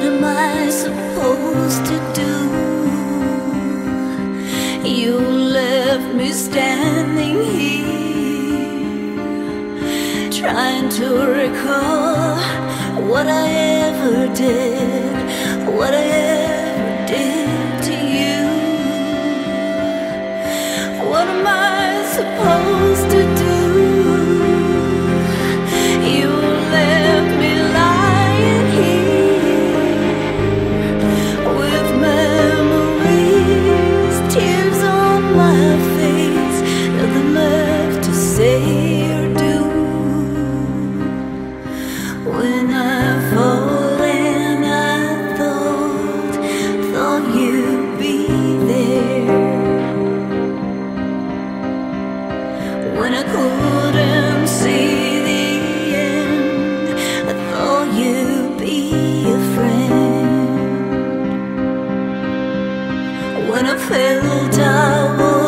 I supposed to do? You left me standing here, trying to recall what I ever did, what I ever did to you. What am I supposed when I couldn't see the end. I thought you'd be a friend when I felt I was.